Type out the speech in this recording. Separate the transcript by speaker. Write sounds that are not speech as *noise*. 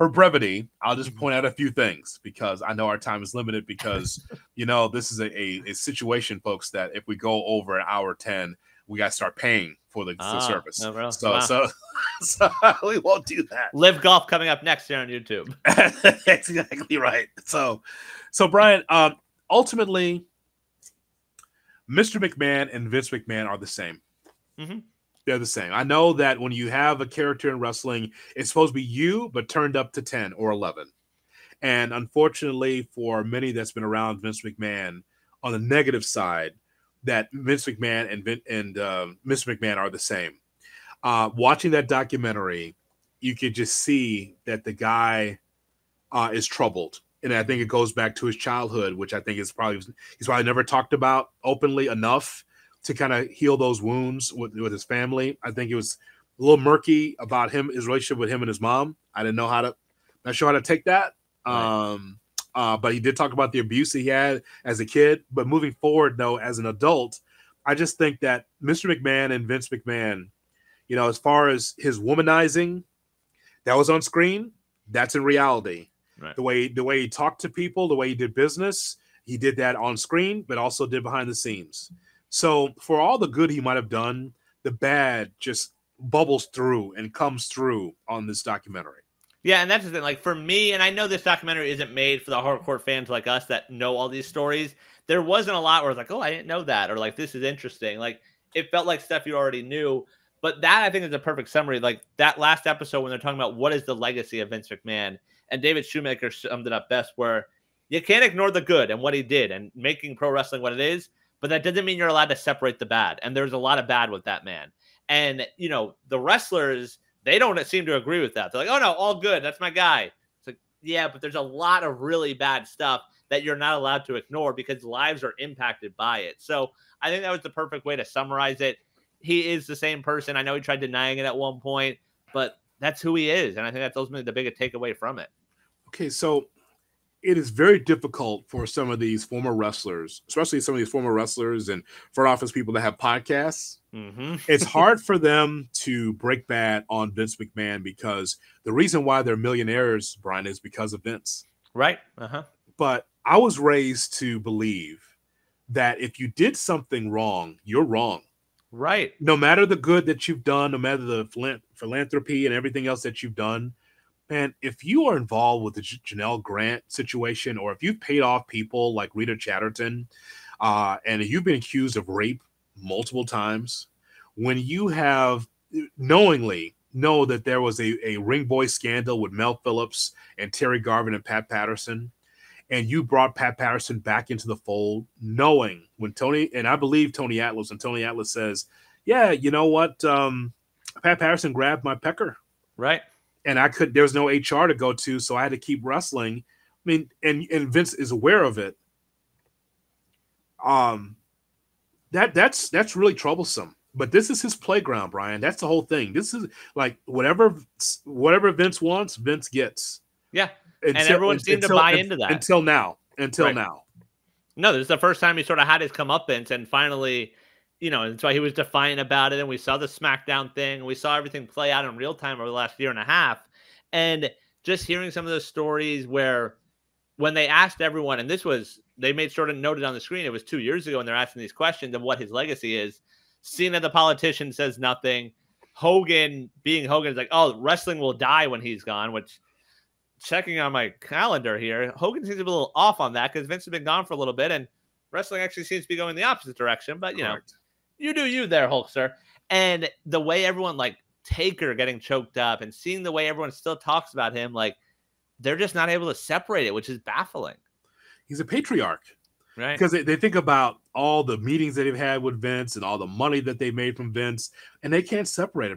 Speaker 1: for brevity, I'll just
Speaker 2: Mhm.
Speaker 1: point out a few things because I know our time is limited. Because *laughs* you know this is a, a, a situation, folks, that if we go over an hour ten, we got to start paying for the, the
Speaker 2: Ah,
Speaker 1: service.
Speaker 2: no, really?
Speaker 1: So
Speaker 2: Wow.
Speaker 1: so *laughs* so *laughs* we won't do that.
Speaker 2: Live golf coming up next here on YouTube.
Speaker 1: That's exactly right. So, so Brian, um, ultimately, Mr. McMahon and Vince McMahon are the same.
Speaker 2: Mhm.
Speaker 1: They're the same. I know that when you have a character in wrestling, it's supposed to be you, but turned up to 10 or 11. And unfortunately, for many that's been around Vince McMahon on the negative side, that Vince McMahon and Vin- and uh, Mr. McMahon are the same. Uh, watching that documentary, you could just see that the guy uh, is troubled, and I think it goes back to his childhood, which I think is probably he's probably never talked about openly enough to kind of heal those wounds with, with his family. I think it was a little murky about him, his relationship with him and his mom. I didn't know how to, not sure how to take that.
Speaker 2: Right.
Speaker 1: Um, uh, but he did talk about the abuse he had as a kid. But moving forward, though, as an adult, I just think that Mr. McMahon and Vince McMahon, you know, as far as his womanizing, that was on screen. That's in reality.
Speaker 2: Right.
Speaker 1: The way the way he talked to people, the way he did business, he did that on screen, but also did behind the scenes. So for all the good he might have done, the bad just bubbles through and comes through on this documentary.
Speaker 2: Yeah, and that's the thing. Like for me, and I know this documentary isn't made for the hardcore fans like us that know all these stories. There wasn't a lot where it's like, oh, I didn't know that, or like this is interesting. Like it felt like stuff you already knew. But that I think is a perfect summary. Like that last episode when they're talking about what is the legacy of Vince McMahon, and David Shoemaker summed it up best, where you can't ignore the good and what he did and making pro wrestling what it is, but that doesn't mean you're allowed to separate the bad. And there's a lot of bad with that man. And you know, the wrestlers, they don't seem to agree with that. They're like, oh no, all good. That's my guy. It's like, yeah, but there's a lot of really bad stuff that you're not allowed to ignore because lives are impacted by it. So I think that was the perfect way to summarize it. He is the same person. I know he tried denying it at one point, but that's who he is. And I think that's ultimately the biggest takeaway from it.
Speaker 1: Okay, so it is very difficult for some of these former wrestlers, especially some of these former wrestlers and front office people that have podcasts.
Speaker 2: Mm-hmm.
Speaker 1: It's *laughs* hard for them to break bad on Vince McMahon because the reason why they're millionaires, Brian, is because of Vince.
Speaker 2: Right. Uh huh.
Speaker 1: But I was raised to believe that if you did something wrong, you're wrong.
Speaker 2: Right.
Speaker 1: No matter the good that you've done, no matter the philanthropy and everything else that you've done, man, if you are involved with the Janelle Grant situation, or if you've paid off people like Rita Chatterton, uh, and you've been accused of rape multiple times, when you have knowingly know that there was a, a ring boy scandal with Mel Phillips and Terry Garvin and Pat Patterson, and you brought Pat Patterson back into the fold, knowing when Tony and I believe Tony Atlas, and Tony Atlas says, "Yeah, you know what? Um, Pat Patterson grabbed my pecker,
Speaker 2: Right.
Speaker 1: And I could. There was no HR to go to, so I had to keep wrestling. I mean, and and Vince is aware of it. Um, that that's that's really troublesome. But this is his playground, Brian. That's the whole thing. This is like whatever whatever Vince wants, Vince gets.
Speaker 2: Yeah. And everyone seemed to buy into that.
Speaker 1: until now. Until
Speaker 2: Right.
Speaker 1: now.
Speaker 2: No, this is the first time he sort of had his comeuppance, and finally, you know, and so he was defiant about it. And we saw the SmackDown thing, we saw everything play out in real time over the last year and a half. And just hearing some of those stories where when they asked everyone, and this was they made sure to note it on the screen, it was two years ago, and they're asking these questions of what his legacy is. Cena, the politician, says nothing. Hogan, being Hogan, is like, oh, wrestling will die when he's gone, which checking on my calendar here, Hogan seems to be a little off on that because Vince has been gone for a little bit, and wrestling actually seems to be going the opposite direction. But you know,
Speaker 1: Correct.
Speaker 2: You do you there, Hulkster. And the way everyone like Taker getting choked up and seeing the way everyone still talks about him, like they're just not able to separate it, which is baffling.
Speaker 1: He's a patriarch.
Speaker 2: Right.
Speaker 1: because they, they think about all the meetings that they've had with Vince and all the money that they made from Vince, and they can't separate it.